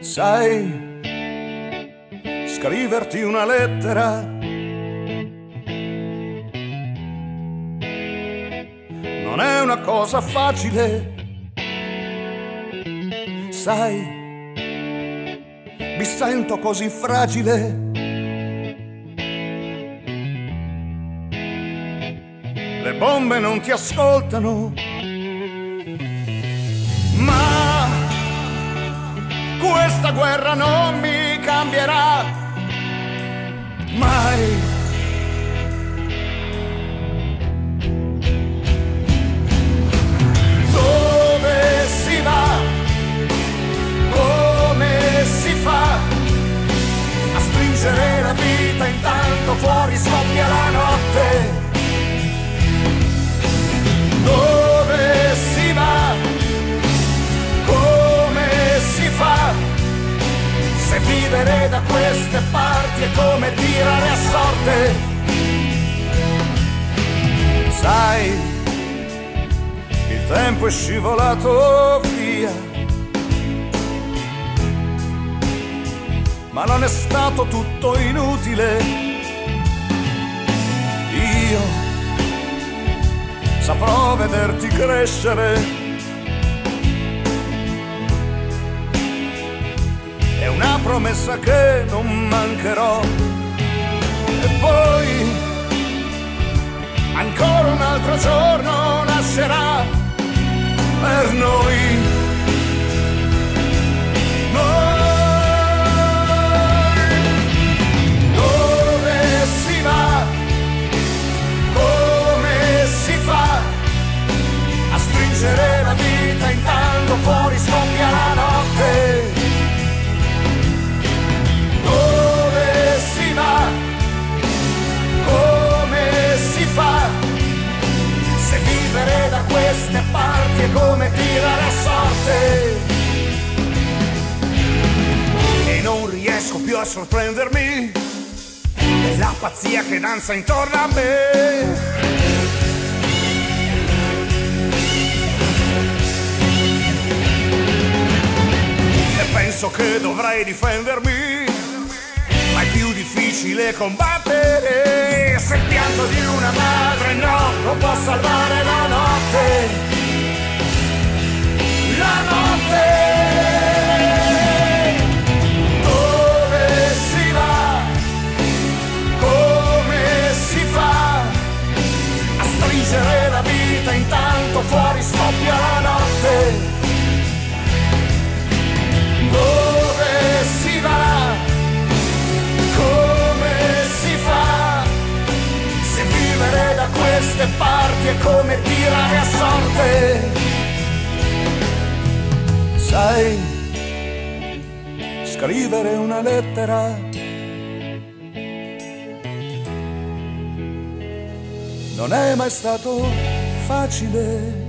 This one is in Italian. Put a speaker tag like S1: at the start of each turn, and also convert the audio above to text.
S1: Sai, scriverti una lettera non è una cosa facile. Sai, mi sento così fragile. Le bombe non ti ascoltano. Questa guerra non mi cambierà mai. Dove si va? Come si fa a stringere la vita intanto fuori scoppia la notte? Sorte. Sai, il tempo è scivolato via. Ma non è stato tutto inutile. Io saprò vederti crescere. È una promessa che non mancherò. Per noi. Se vivere da queste parti è come tirare a sorte. E non riesco più a sorprendermi della pazzia che danza intorno a me. E penso che dovrei difendermi, ma è più difficile combattere. Se pianto di una madre come tirare a sorte. Sai, scrivere una lettera non è mai stato facile.